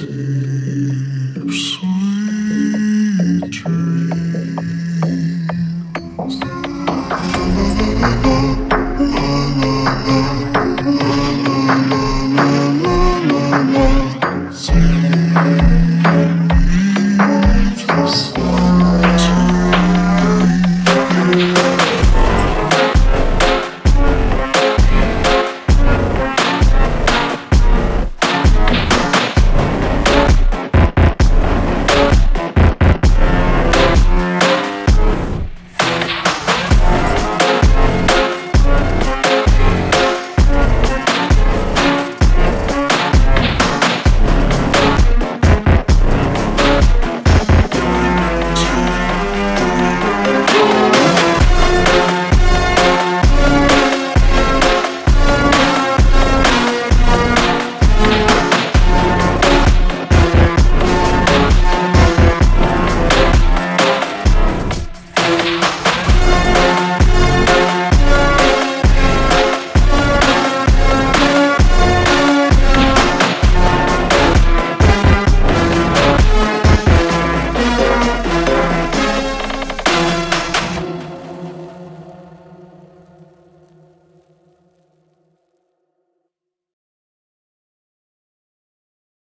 Deep